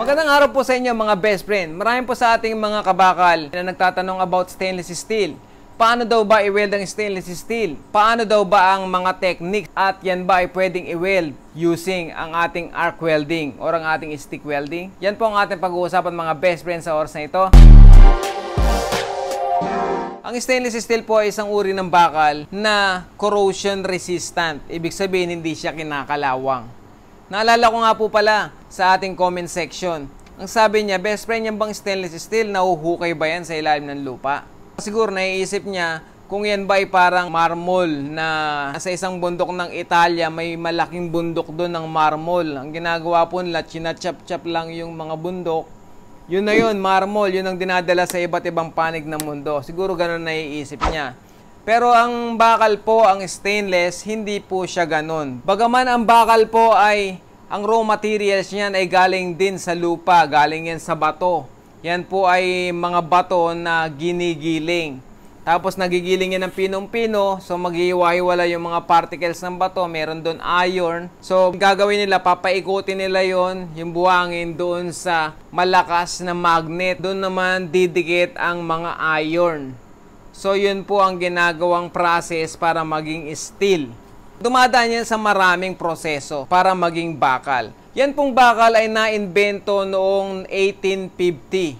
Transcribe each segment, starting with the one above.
Magandang araw po sa inyo mga best friend. Marami po sa ating mga kabakal na nagtatanong about stainless steel. Paano daw ba i-weld ang stainless steel? Paano daw ba ang mga technique? At yan ba ay pwedeng i-weld using ang ating arc welding or ang ating stick welding? Yan po ang ating pag-uusapan mga best friends sa oras na ito. Ang stainless steel po ay isang uri ng bakal na corrosion resistant. Ibig sabihin hindi siya kinakalawang. Naalala ko nga po pala sa ating comment section. Ang sabi niya, best friend niya bang stainless steel, nahuhukay ba yan sa ilalim ng lupa? Siguro naiisip niya kung yan ba ay parang marmol na sa isang bundok ng Italia, may malaking bundok doon ng marmol. Ang ginagawa po nila, chinachap-chap lang yung mga bundok. Yun na yun, marmol, yun ang dinadala sa iba't ibang panig ng mundo. Siguro ganun naiisip niya. Pero ang bakal po, ang stainless, hindi po siya ganun. Bagaman ang bakal po ay, ang raw materials niyan ay galing din sa lupa, galing yan sa bato. Yan po ay mga bato na ginigiling. Tapos nagigiling yan ng pinong-pino, so maghihiwa-hiwala yung mga particles ng bato, meron doon iron. So gagawin nila, papaikutin nila yon yung buhangin doon sa malakas na magnet. Doon naman didikit ang mga iron. So yun po ang ginagawang process para maging steel. Dumadaan yan sa maraming proseso para maging bakal. Yan pong bakal ay naimbento noong 1850.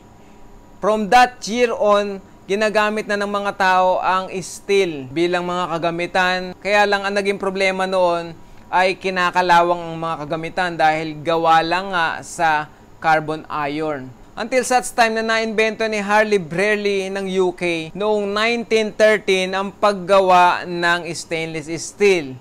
From that year on, ginagamit na ng mga tao ang steel bilang mga kagamitan. Kaya lang ang naging problema noon ay kinakalawang ang mga kagamitan dahil gawa lang nga sa carbon iron. Until such time na naimbento ni Harley Brerley ng UK noong 1913 ang paggawa ng stainless steel.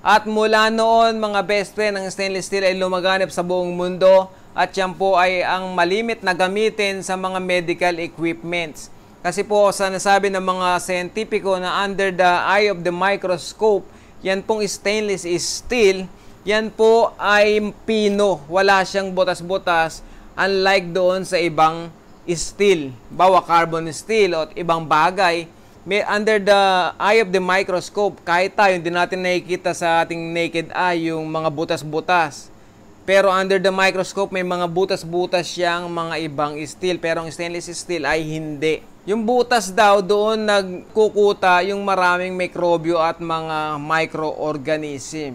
At mula noon mga best friend, ang stainless steel ay lumaganap sa buong mundo at yan po ay ang malimit na gamitin sa mga medical equipments. Kasi po sa nasabi ng mga scientifico na under the eye of the microscope, yan pong stainless steel, yan po ay pino, wala siyang butas-butas Unlike doon sa ibang steel, bawa carbon steel o ibang bagay, may under the eye of the microscope, kahit tayo hindi natin nakikita sa ating naked eye yung mga butas-butas. Pero under the microscope, may mga butas-butas siyang mga ibang steel. Pero ang stainless steel ay hindi. Yung butas daw doon nagkukuta yung maraming mikrobyo at mga microorganism.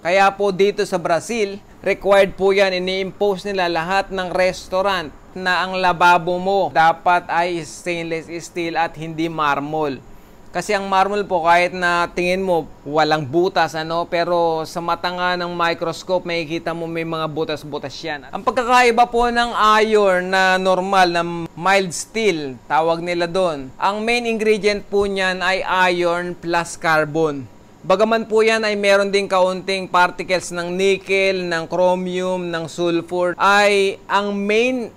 Kaya po dito sa Brazil, required po yan, ini-impose nila lahat ng restaurant na ang lababo mo dapat ay stainless steel at hindi marmol. Kasi ang marmol po kahit na tingin mo walang butas ano pero sa mata nga ng microscope makikita mo may mga butas-butas yan. Ang pagkakaiba po ng iron na normal na mild steel, tawag nila doon. Ang main ingredient po niyan ay iron plus carbon. Bagaman po yan ay meron din kaunting particles ng nickel, ng chromium, ng sulfur, ay ang main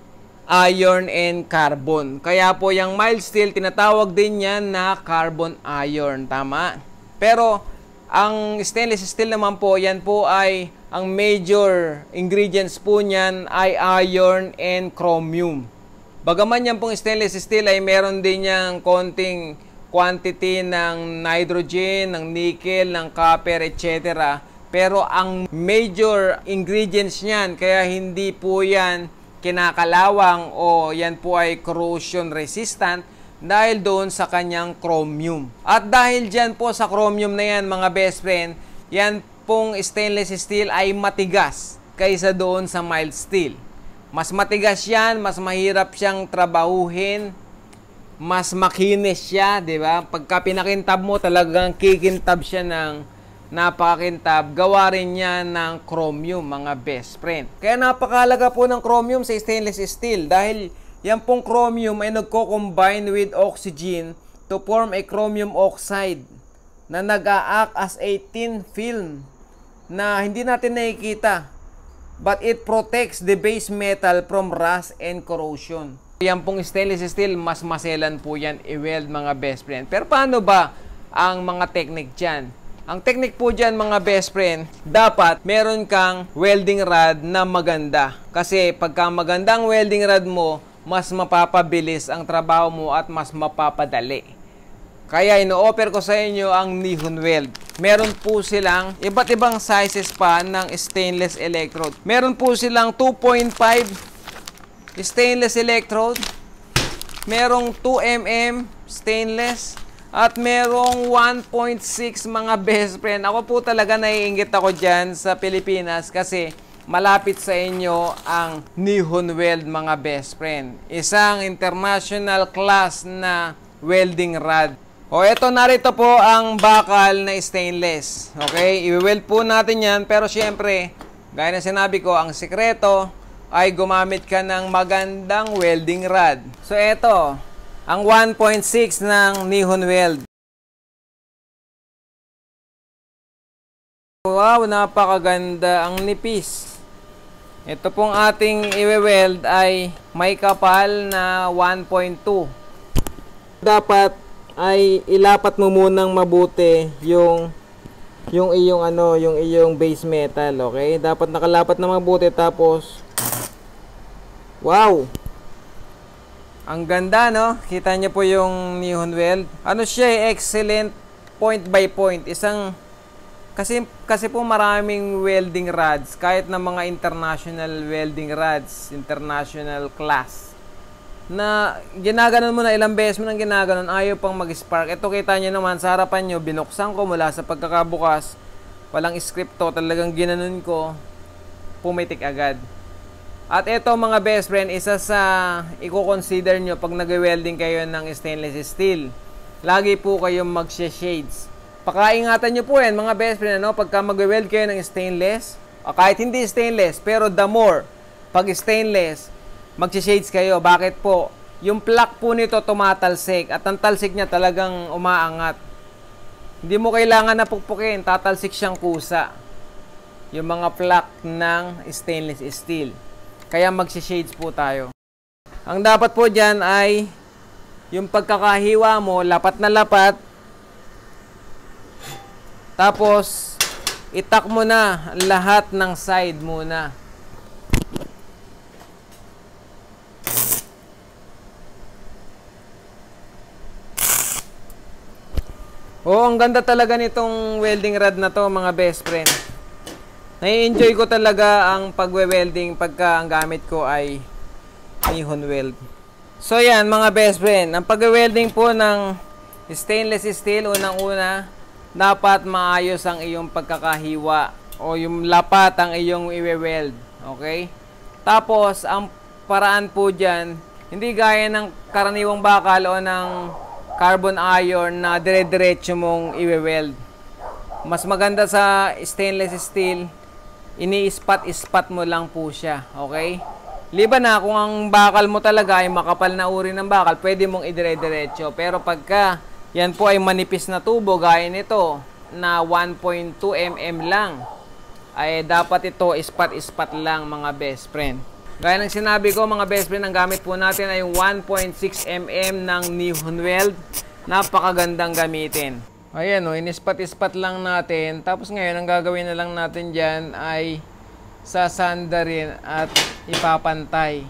iron and carbon. Kaya po yung mild steel, tinatawag din yan na carbon iron. Tama? Pero ang stainless steel naman po, yan po ay ang major ingredients po niyan ay iron and chromium. Bagaman yan pong stainless steel ay meron din yang konting quantity ng nitrogen, ng nickel, ng copper, etc. Pero ang major ingredients niyan, kaya hindi po yan kinakalawang o yan po ay corrosion resistant dahil doon sa kanyang chromium. At dahil dyan po sa chromium na yan mga best friend, yan pong stainless steel ay matigas kaysa doon sa mild steel. Mas matigas yan, mas mahirap siyang trabahuhin, mas makinis siya, di ba? Pagka pinakintab mo, talagang kikintab siya ng napakakintab. Gawa rin niya ng chromium, mga best friend. Kaya napakalaga po ng chromium sa stainless steel dahil yan pong chromium ay nagko-combine with oxygen to form a chromium oxide na nag-a-act as a thin film na hindi natin nakikita but it protects the base metal from rust and corrosion. Yan pong stainless steel, mas maselan po yan i-weld mga best friend. Pero paano ba ang mga technique dyan? Ang technique po dyan mga best friend, dapat meron kang welding rod na maganda. Kasi pagka magandang welding rod mo, mas mapapabilis ang trabaho mo at mas mapapadali. Kaya ino-offer ko sa inyo ang Nihon Weld. Meron po silang iba't ibang sizes pa ng stainless electrode. Meron po silang 2.5 stainless electrode, merong 2mm stainless, at merong 1.6 mga best friend. Ako po talaga naiingit ako dyan sa Pilipinas kasi malapit sa inyo ang Nihon Weld mga best friend. Isang international class na welding rod. O eto narito po ang bakal na stainless. Okay, i-weld po natin yan pero syempre, gaya na sinabi ko, ang sikreto ay gumamit ka ng magandang welding rod. So eto, ang 1.6 ng Nihon Weld. Wow, napakaganda ang nipis. Ito pong ating i-weld ay may kapal na 1.2. Dapat ay ilapat mo munang mabuti yung yung iyong ano, yung iyong base metal, okay? Dapat nakalapat na mabuti tapos Wow! Ang ganda, no? Kita niyo po yung Nihon Weld. Ano siya, eh, excellent point by point. Isang kasi kasi po maraming welding rods kahit na mga international welding rods, international class na ginaganon mo na ilang beses mo nang ginaganon, ayaw pang mag-spark. Ito kita niyo naman sa harapan niyo, binuksan ko mula sa pagkakabukas. Walang script to, talagang ginanon ko, pumitik agad. At ito mga best friend, isa sa i-consider nyo pag nag-welding kayo ng stainless steel. Lagi po kayong mag-shades. Pakaingatan nyo po yan mga best friend, ano? pagka mag-weld kayo ng stainless, o kahit hindi stainless, pero the more, pag stainless, mag-shades kayo. Bakit po? Yung plak po nito tumatalsik at ang talsik niya talagang umaangat. Hindi mo kailangan na pukpukin, tatalsik siyang kusa. Yung mga plak ng stainless steel. Kaya mag-shades po tayo. Ang dapat po dyan ay yung pagkakahiwa mo, lapat na lapat. Tapos, itak mo na lahat ng side muna. Oo, ang ganda talaga nitong welding rod na to mga best friend. Nai-enjoy ko talaga ang pagwe-welding pagka ang gamit ko ay Nihon Weld. So yan mga best friend, ang pagwe-welding po ng stainless steel unang-una, dapat maayos ang iyong pagkakahiwa o yung lapat ang iyong iwe-weld. Okay? Tapos, ang paraan po dyan, hindi gaya ng karaniwang bakal o ng carbon iron na dire-diretso mong iwe-weld. Mas maganda sa stainless steel, ini-spot-spot mo lang po siya. Okay? Liban na kung ang bakal mo talaga ay makapal na uri ng bakal, pwede mong idire-diretso. Pero pagka yan po ay manipis na tubo gaya nito na 1.2 mm lang, ay dapat ito spot-spot lang mga best friend. Gaya ng sinabi ko mga best friend, ang gamit po natin ay 1.6 mm ng Nihon Weld. Napakagandang gamitin. Ayan o, inispat-ispat lang natin. Tapos ngayon, ang gagawin na lang natin dyan ay sasanda rin at ipapantay.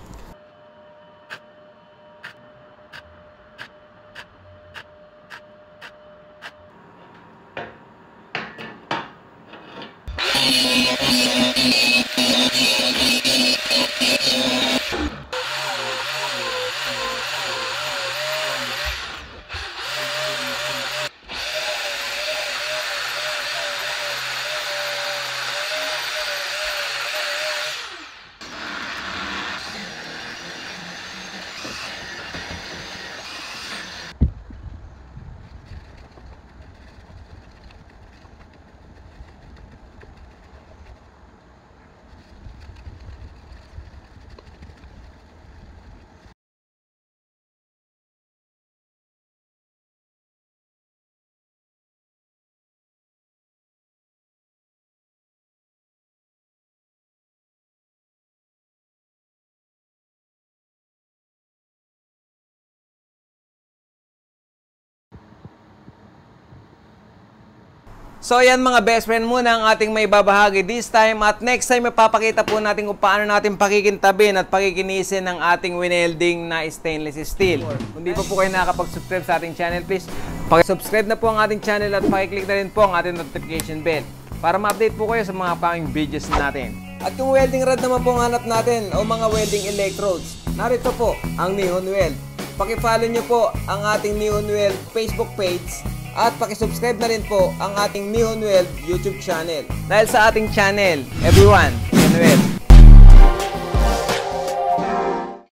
So yan mga best friend muna ang ating may babahagi this time at next time mapapakita po natin kung paano natin pakikintabin at pakikinisin ng ating winelding na stainless steel. Kung di pa po kayo nakakapag-subscribe sa ating channel please, pakisubscribe na po ang ating channel at pakiclick na rin po ang ating notification bell para ma-update po kayo sa mga panging videos natin. At kung welding rod naman po hanap natin o mga welding electrodes, narito po ang Nihon Wealth. Pakipollow nyo po ang ating Nihon Wealth Facebook page at pakisubscribe na rin po ang ating Nihon Wealth YouTube channel. Dahil sa ating channel, everyone, Nihon Wealth.